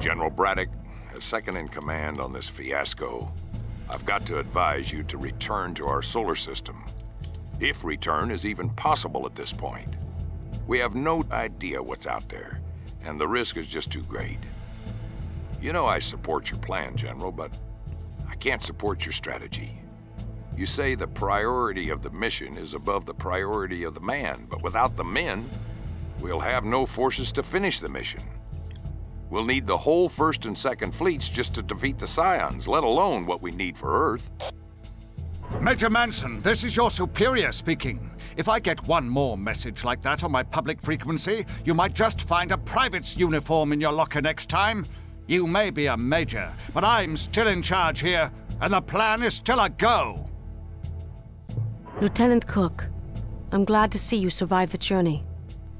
General Braddock, as second in command on this fiasco, I've got to advise you to return to our solar system. If return is even possible at this point. We have no idea what's out there, and the risk is just too great. You know I support your plan, General, but I can't support your strategy. You say the priority of the mission is above the priority of the man, but without the men, we'll have no forces to finish the mission. We'll need the whole first and second fleets just to defeat the Scions, let alone what we need for Earth. Major Manson, this is your superior speaking. If I get one more message like that on my public frequency, you might just find a private's uniform in your locker next time. You may be a major, but I'm still in charge here, and the plan is still a go. Lieutenant Cook, I'm glad to see you survived the journey.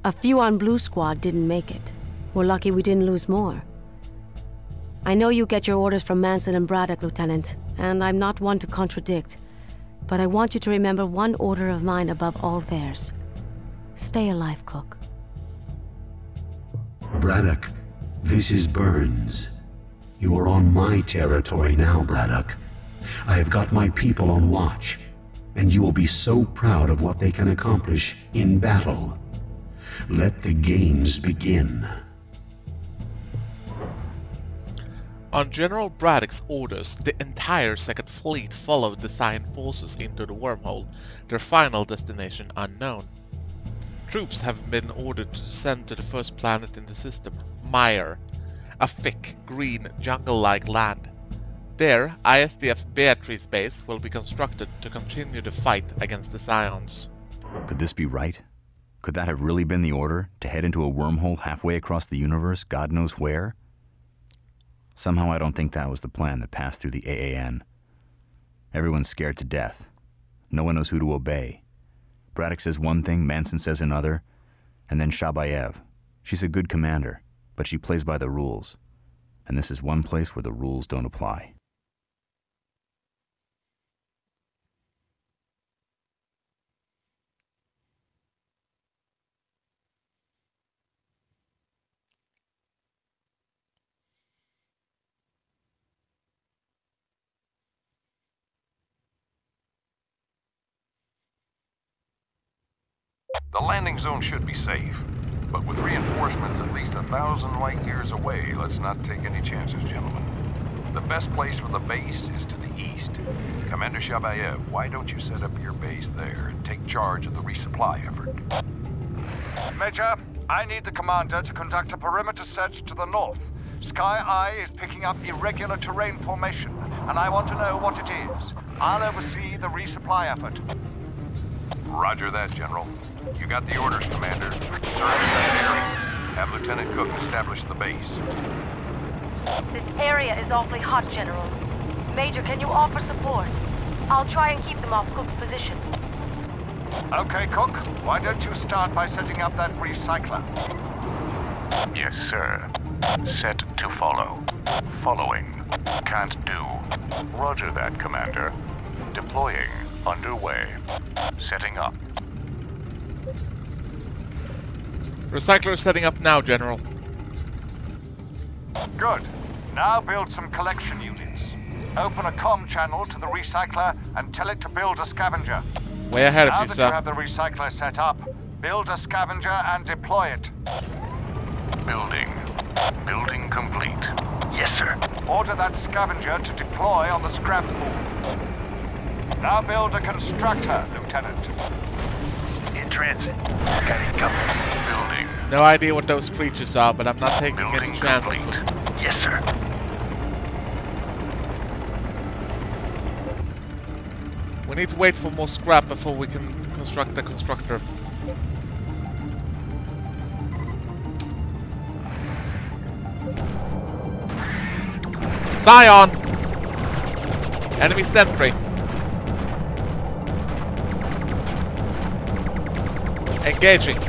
A few on Blue Squad didn't make it. We're lucky we didn't lose more. I know you get your orders from Manson and Braddock, Lieutenant, and I'm not one to contradict. But I want you to remember one order of mine above all theirs. Stay alive, Cook. Braddock, this is Burns. You are on my territory now, Braddock. I have got my people on watch and you will be so proud of what they can accomplish in battle. Let the games begin. On General Braddock's orders, the entire Second Fleet followed the Scion forces into the wormhole, their final destination unknown. Troops have been ordered to descend to the first planet in the system, Mire, a thick, green, jungle-like land. There, ISDF Beatrice base will be constructed to continue the fight against the Scions. Could this be right? Could that have really been the order, to head into a wormhole halfway across the universe, God knows where? Somehow I don't think that was the plan that passed through the AAN. Everyone's scared to death. No one knows who to obey. Braddock says one thing, Manson says another, and then Shabayev. She's a good commander, but she plays by the rules. And this is one place where the rules don't apply. The landing zone should be safe, but with reinforcements at least a thousand light years away, let's not take any chances, gentlemen. The best place for the base is to the east. Commander Shabayev, why don't you set up your base there and take charge of the resupply effort? Major, I need the commander to conduct a perimeter search to the north. Sky Eye is picking up irregular terrain formation, and I want to know what it is. I'll oversee the resupply effort. Roger that, General. You got the orders, Commander. Search that area. Have Lieutenant Cook establish the base. This area is awfully hot, General. Major, can you offer support? I'll try and keep them off Cook's position. Okay, Cook. Why don't you start by setting up that recycler? Yes, sir. Set to follow. Following. Can't do. Roger that, Commander. Deploying. Underway. Setting up. Recycler is setting up now, General. Good. Now build some collection units. Open a com channel to the recycler and tell it to build a scavenger. Way ahead now of you, sir. Now that you have the recycler set up, build a scavenger and deploy it. Building. Building complete. Yes, sir. Order that scavenger to deploy on the scrap pool. Now build a constructor, Lieutenant. In transit. Got it covered. Building. No idea what those creatures are, but I'm not taking Building any chances. with- Yes, sir. We need to wait for more scrap before we can construct the constructor. Scion! Enemy sentry. Engaging.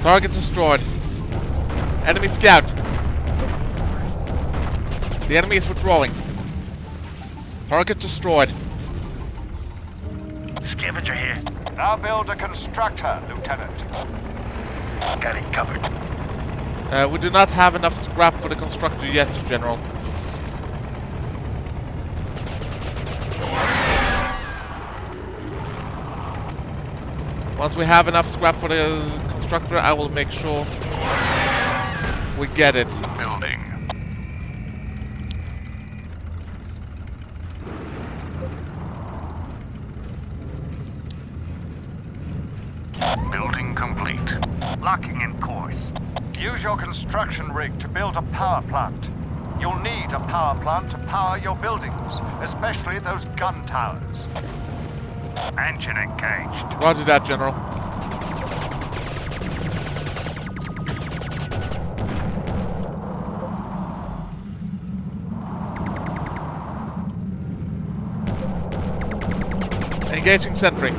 Target destroyed. Enemy scout. The enemy is withdrawing. Target destroyed. Scavenger here. Now build a constructor, Lieutenant. Got it covered. Uh, we do not have enough scrap for the constructor yet, General. Once we have enough scrap for the constructor, I will make sure we get it. Building. Building complete. Locking in course. Use your construction rig to build a power plant. You'll need a power plant to power your buildings, especially those gun towers. Engine engaged. Roger that, General. Engaging sentry.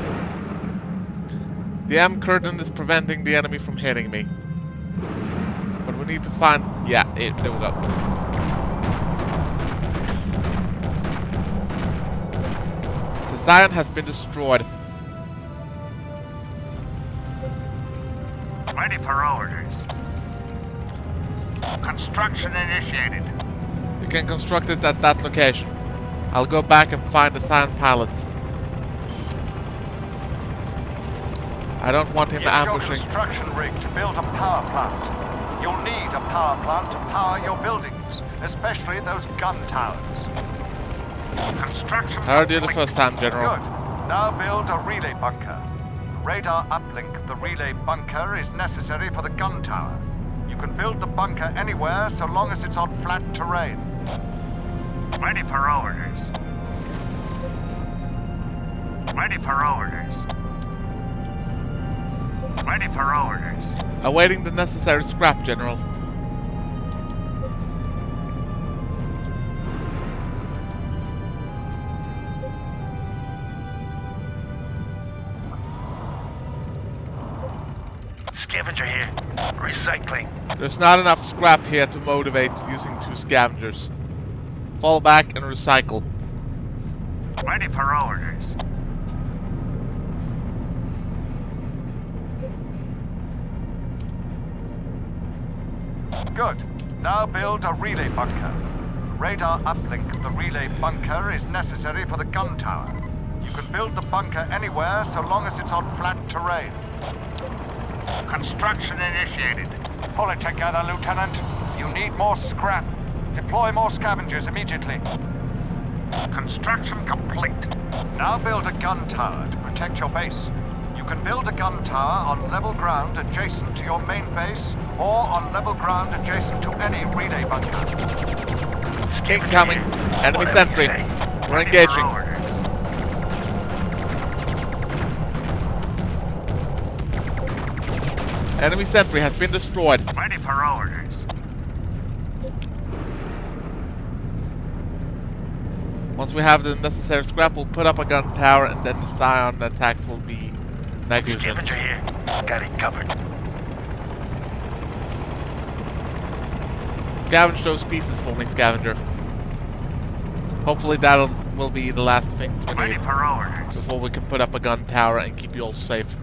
The M curtain is preventing the enemy from hitting me. But we need to find... Yeah, it, there we go. The Scion has been destroyed. Ready for orders. Construction initiated. You can construct it at that location. I'll go back and find the Scion pilot. I don't want him Use your ambushing. construction rig to build a power plant. You'll need a power plant to power your buildings, especially those gun towers. Construction heard you the first time, General. Good. Now build a relay bunker. Radar uplink of the relay bunker is necessary for the gun tower. You can build the bunker anywhere so long as it's on flat terrain. Ready for orders. Ready for orders. Ready for orders. Awaiting the necessary scrap, General. Recycling. There's not enough scrap here to motivate using two scavengers. Fall back and recycle. Ready for orders. Good. Now build a relay bunker. Radar uplink of the relay bunker is necessary for the gun tower. You can build the bunker anywhere so long as it's on flat terrain. Construction initiated. Pull it together, Lieutenant. You need more scrap. Deploy more scavengers immediately. Construction complete. Now build a gun tower to protect your base. You can build a gun tower on level ground adjacent to your main base or on level ground adjacent to any relay bunker. Incoming. here. Enemy sentry. We're engaging. Enemy sentry has been destroyed. Ready for orders. Once we have the necessary scrap, we'll put up a gun tower and then the Scion attacks will be negligent. Scavenger here. Got it covered. Scavenge those pieces for me, Scavenger. Hopefully that will be the last things we Ready need before we can put up a gun tower and keep you all safe.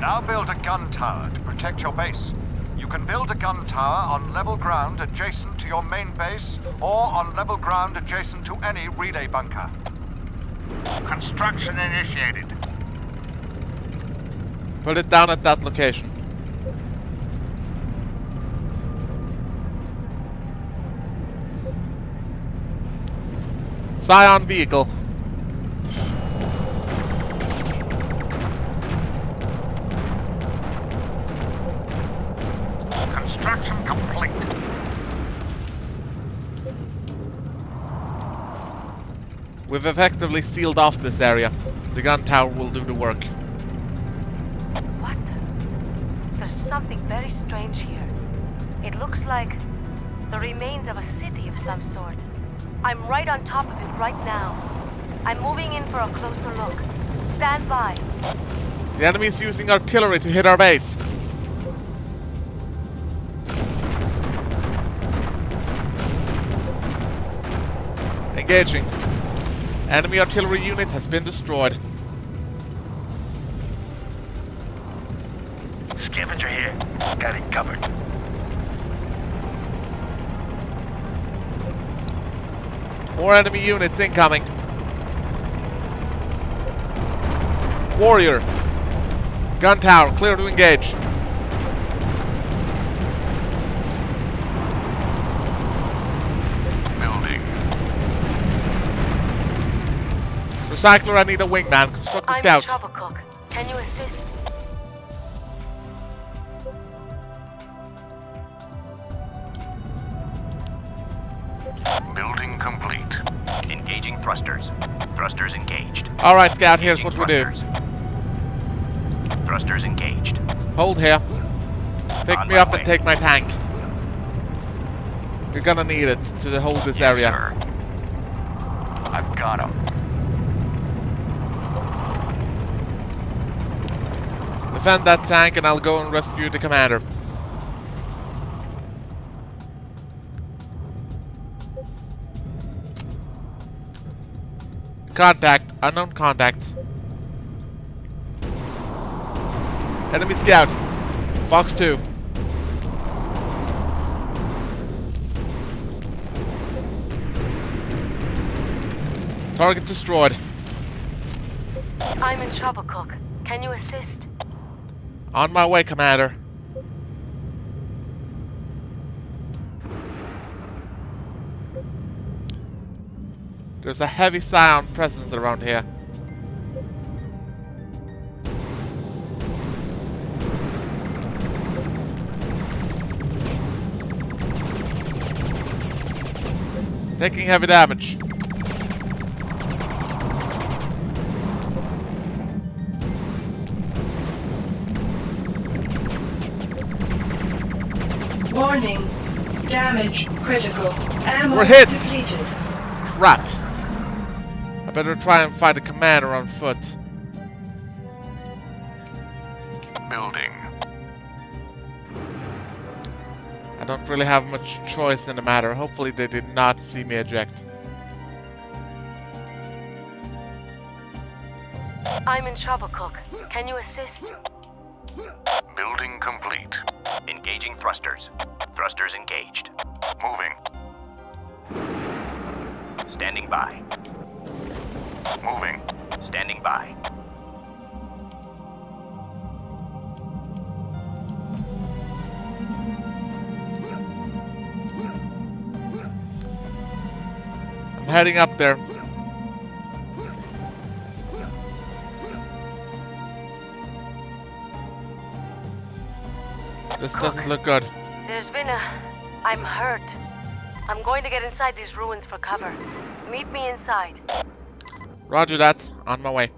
Now build a gun tower to protect your base. You can build a gun tower on level ground adjacent to your main base or on level ground adjacent to any relay bunker. Construction initiated. Put it down at that location. Scion vehicle. We've effectively sealed off this area. The gun tower will do the work. What? There's something very strange here. It looks like the remains of a city of some sort. I'm right on top of it right now. I'm moving in for a closer look. Stand by. The enemy is using artillery to hit our base. Engaging. Enemy artillery unit has been destroyed. Scavenger here. Got it covered. More enemy units incoming. Warrior. Gun tower, clear to engage. Recycler, I need a wingman. Construct a I'm scout. in trouble, Cook. Can you assist? Building complete. Engaging thrusters. Thrusters engaged. Alright, scout, here's what Engaging we do. thrusters. Thrusters engaged. Hold here. Pick On me up way. and take my tank. You're gonna need it to hold this Yes, area. sir. I've got him. Defend that tank and I'll go and rescue the commander. Contact. Unknown contact. Enemy scout. Box 2. Target destroyed. I'm in trouble, Cook. Can you assist? On my way, Commander. There's a heavy Scion presence around here. Taking heavy damage. Damage critical. Ammo We're hit. depleted. Crap. I better try and find a commander on foot. Building. I don't really have much choice in the matter. Hopefully they did not see me eject. I'm in trouble, Cook. Can you assist? Building complete. Engaging thrusters. Thrusters engaged. Moving. Standing by. Moving. Standing by. I'm heading up there. This doesn't look good. There's been a... I'm hurt. I'm going to get inside these ruins for cover. Meet me inside. Roger that. On my way.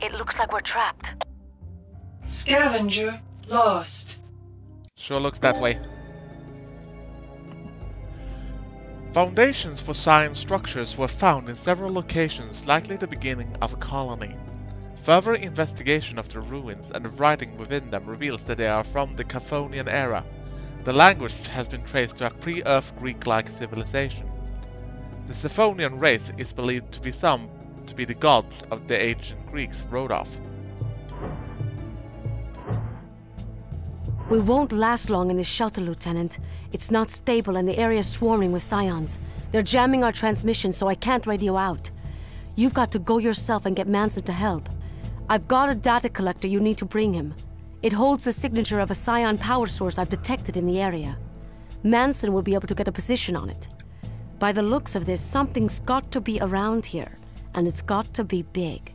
It looks like we're trapped. Scavenger lost. Sure looks that way. Foundations for Scion structures were found in several locations, likely the beginning of a colony. Further investigation of the ruins and the writing within them reveals that they are from the Chthonian era. The language has been traced to a pre-Earth Greek-like civilization. The Chthonian race is believed to be some to be the gods of the ancient Greeks wrote of. We won't last long in this shelter, Lieutenant. It's not stable and the area's swarming with scions. They're jamming our transmission so I can't radio out. You've got to go yourself and get Manson to help. I've got a data collector you need to bring him. It holds the signature of a scion power source I've detected in the area. Manson will be able to get a position on it. By the looks of this, something's got to be around here, and it's got to be big.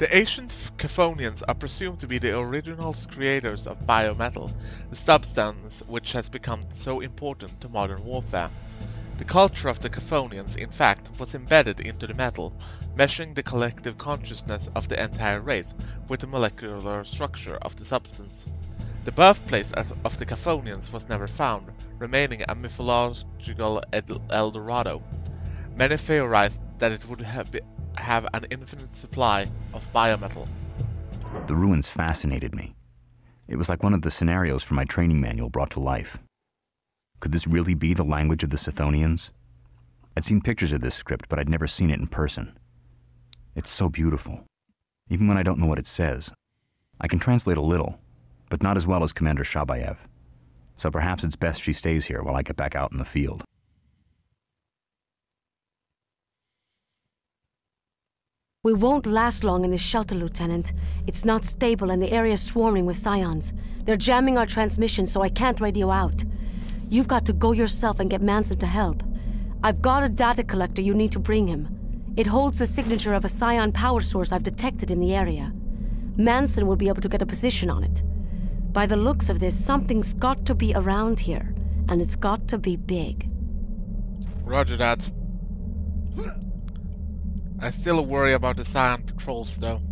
The ancient Chthonians are presumed to be the original creators of biometal, the substance which has become so important to modern warfare. The culture of the Chthonians, in fact, was embedded into the metal, measuring the collective consciousness of the entire race with the molecular structure of the substance. The birthplace of the Chthonians was never found, remaining a mythological El Dorado. Many theorized that it would have been have an infinite supply of biometal. The ruins fascinated me. It was like one of the scenarios from my training manual brought to life. Could this really be the language of the Chthonians? I'd seen pictures of this script, but I'd never seen it in person. It's so beautiful. Even when I don't know what it says. I can translate a little, but not as well as Commander Shabayev. So perhaps it's best she stays here while I get back out in the field. We won't last long in this shelter, Lieutenant. It's not stable and the area's swarming with scions. They're jamming our transmission, so I can't radio out. You've got to go yourself and get Manson to help. I've got a data collector you need to bring him. It holds the signature of a scion power source I've detected in the area. Manson will be able to get a position on it. By the looks of this, something's got to be around here, and it's got to be big. Roger that. I still worry about the Scion patrols though.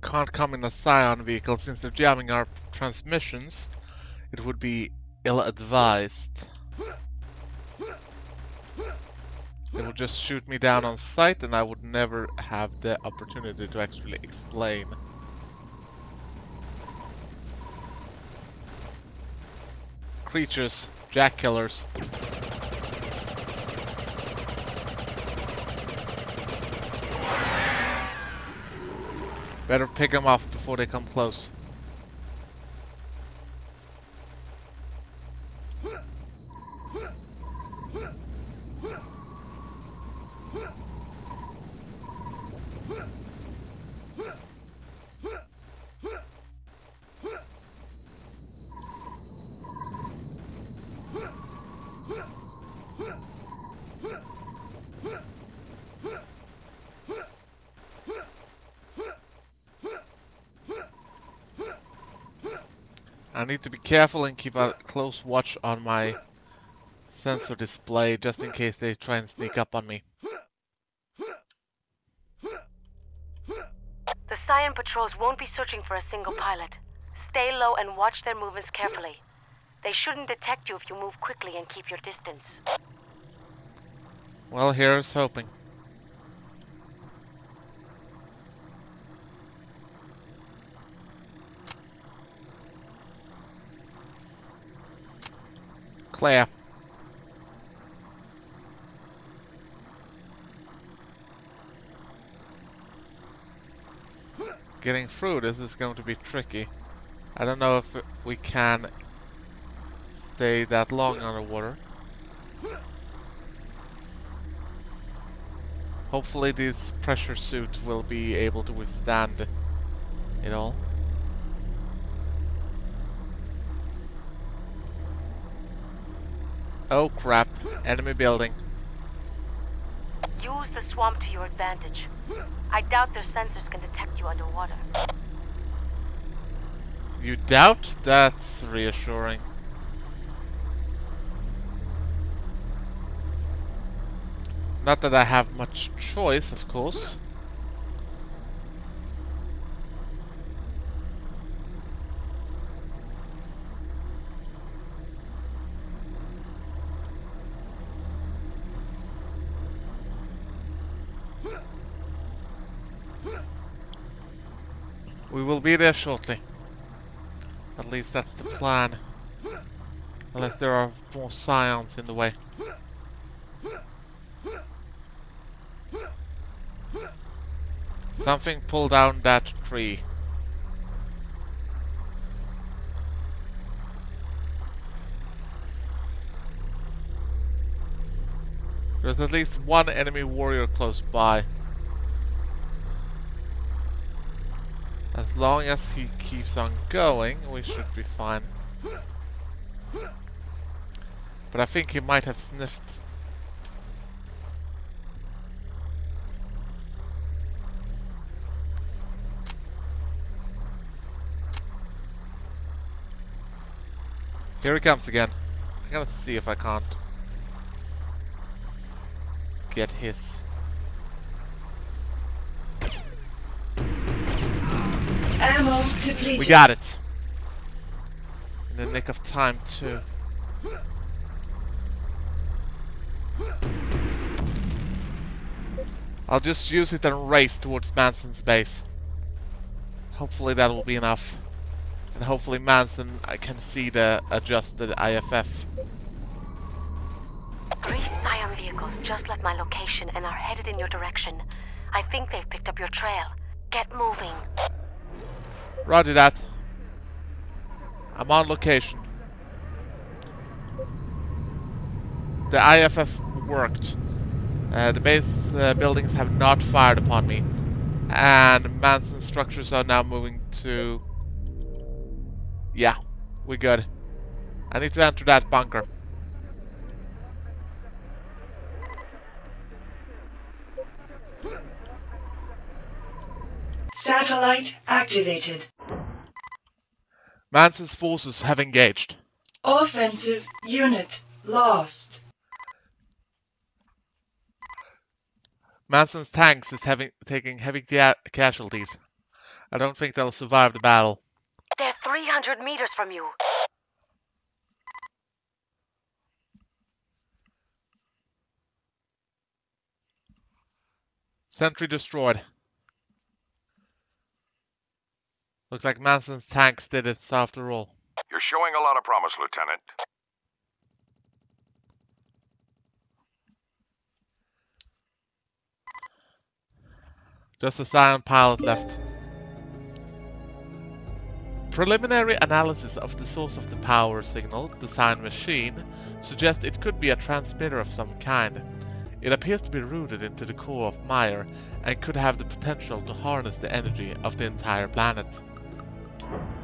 Can't come in a Scion vehicle since they're jamming our transmissions. It would be ill-advised. They would just shoot me down on sight and I would never have the opportunity to actually explain. Creatures, jack killers. Better pick them off before they come close. I need to be careful and keep a close watch on my sensor display just in case they try and sneak up on me. The Scion patrols won't be searching for a single pilot. Stay low and watch their movements carefully. They shouldn't detect you if you move quickly and keep your distance. Well, here's hoping. Claire. Getting through this is going to be tricky. I don't know if we can stay that long underwater. Hopefully this pressure suit will be able to withstand it all. Oh crap, enemy building. Use the swamp to your advantage. I doubt their sensors can detect you underwater. You doubt? That's reassuring. Not that I have much choice, of course. Be there shortly. At least that's the plan. Unless there are more scions in the way. Something pull down that tree. There's at least one enemy warrior close by. Long as he keeps on going, we should be fine. But I think he might have sniffed. Here he comes again. I gotta see if I can't get his. We got it. In the nick of time, too. I'll just use it and race towards Manson's base. Hopefully that will be enough. And hopefully Manson can see the adjusted IFF. Three Scion vehicles just left my location and are headed in your direction. I think they've picked up your trail. Get moving. Roger that. I'm on location. The IFF worked. Uh, the base uh, buildings have not fired upon me. And Manson's structures are now moving to... Yeah, we're good. I need to enter that bunker. Satellite activated. Manson's forces have engaged. Offensive unit lost. Manson's tanks is having taking heavy casualties. I don't think they'll survive the battle. They're 300 meters from you. Sentry destroyed. Looks like Manson's tanks did it after all. You're showing a lot of promise, Lieutenant. Just a Scion pilot left. Preliminary analysis of the source of the power signal, the Scion machine, suggests it could be a transmitter of some kind. It appears to be rooted into the core of Mire and could have the potential to harness the energy of the entire planet. Thanks.